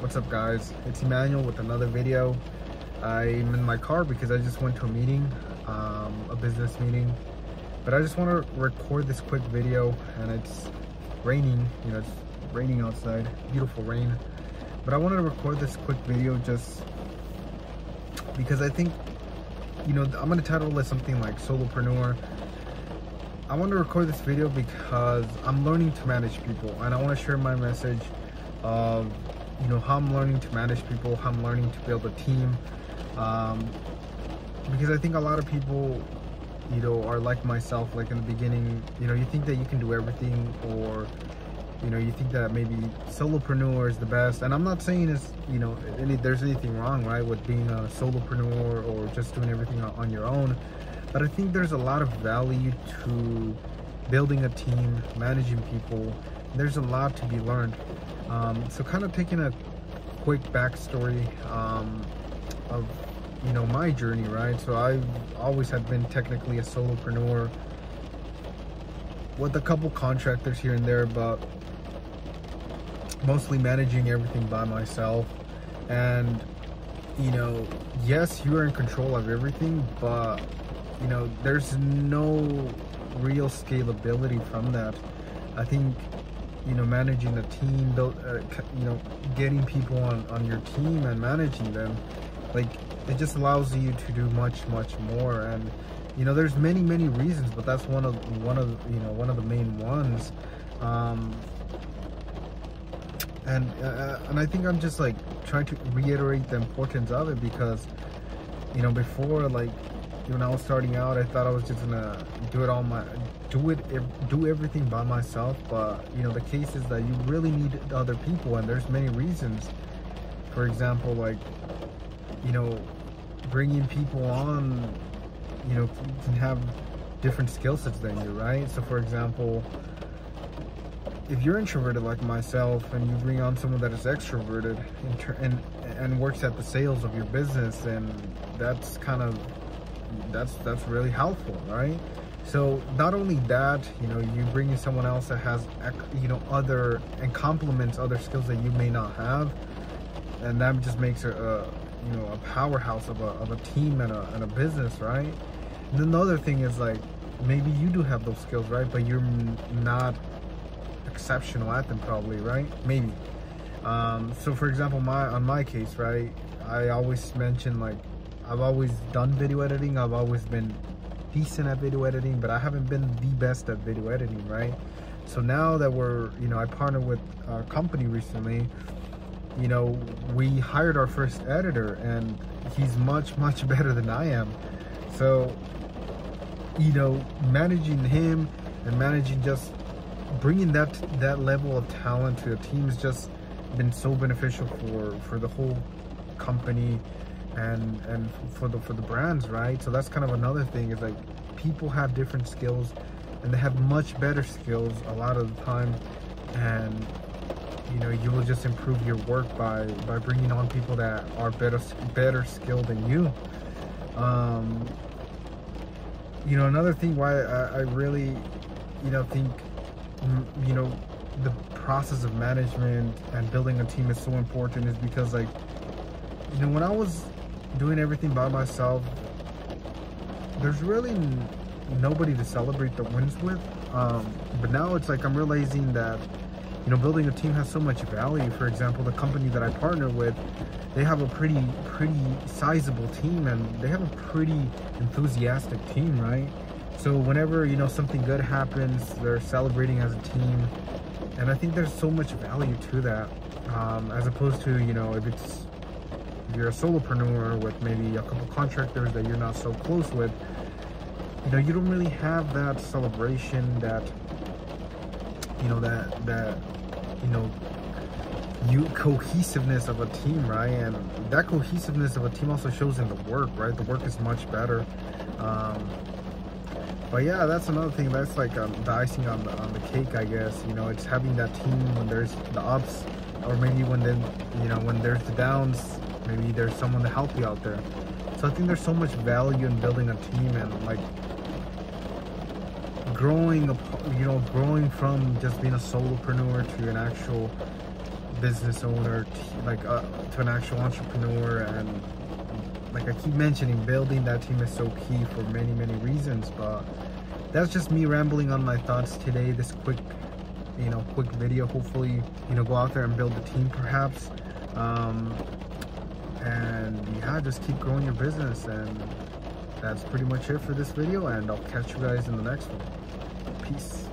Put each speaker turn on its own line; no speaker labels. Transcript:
What's up guys? It's Emmanuel with another video. I'm in my car because I just went to a meeting, um, a business meeting. But I just want to record this quick video and it's raining, you know, it's raining outside, beautiful rain. But I wanted to record this quick video just because I think, you know, I'm going to title this something like solopreneur. I want to record this video because I'm learning to manage people and I want to share my message of you know how I'm learning to manage people, how I'm learning to build a team. Um, because I think a lot of people, you know, are like myself. Like in the beginning, you know, you think that you can do everything, or you know, you think that maybe solopreneur is the best. And I'm not saying it's you know any, there's anything wrong, right, with being a solopreneur or just doing everything on your own. But I think there's a lot of value to building a team, managing people. There's a lot to be learned. Um, so kind of taking a quick backstory um, of you know my journey, right? So I've always had been technically a solopreneur with a couple contractors here and there, but mostly managing everything by myself. And you know, yes, you are in control of everything, but you know, there's no real scalability from that. I think you know managing a team build uh, you know getting people on on your team and managing them like it just allows you to do much much more. And you know there's many many reasons but that's one of one of you know one of the main ones. Um and uh, and i think i'm just like trying to reiterate the importance of it because you know before like when I was starting out, I thought I was just gonna do it all my do it do everything by myself. But you know, the case is that you really need other people, and there's many reasons. For example, like you know, bringing people on, you know, can have different skill sets than you, right? So, for example, if you're introverted like myself, and you bring on someone that is extroverted and and works at the sales of your business, and that's kind of that's that's really helpful right? So not only that you know you bring in someone else that has you know other and complements other skills that you may not have and that just makes a, a you know a powerhouse of a, of a team and a, and a business right? And then the other thing is like maybe you do have those skills right? But you're not exceptional at them probably right? Maybe. Um, so for example my on my case right i always mention like I've always done video editing. I've always been decent at video editing, but I haven't been the best at video editing, right? So now that we're, you know, I partnered with a company recently, you know, we hired our first editor and he's much, much better than I am. So, you know, managing him and managing just bringing that that level of talent to a team has just been so beneficial for for the whole company and and for the for the brands right? So that's kind of another thing is like people have different skills and they have much better skills a lot of the time. And you know you will just improve your work by by bringing on people that are better better skilled than you. Um you know another thing why I, I really you know think you know the process of management and building a team is so important is because like you know when i was doing everything by myself, there's really nobody to celebrate the wins with. Um, but now it's like I'm realizing that, you know, building a team has so much value. For example, the company that I partner with, they have a pretty, pretty sizable team and they have a pretty enthusiastic team, right? So whenever, you know, something good happens, they're celebrating as a team. And I think there's so much value to that. Um, as opposed to, you know, if it's you're a solopreneur with maybe a couple contractors that you're not so close with, you know, you don't really have that celebration, that, you know, that, that, you know, you cohesiveness of a team, right? And that cohesiveness of a team also shows in the work, right? The work is much better. Um, but yeah, that's another thing. That's like um, the icing on the on the cake, I guess. You know, it's having that team when there's the ups, or maybe when then you know when there's the downs maybe there's someone to help you out there so i think there's so much value in building a team and like growing you know growing from just being a solopreneur to an actual business owner, t- like uh, to an actual entrepreneur, and like I keep mentioning, building that team is so key for many many reasons. But that's just me rambling on my thoughts today. This quick, you know, quick video. Hopefully, you know, go out there and build the team, perhaps. Um, and yeah, just keep growing your business. And that's pretty much it for this video. And I'll catch you guys in the next one. Peace.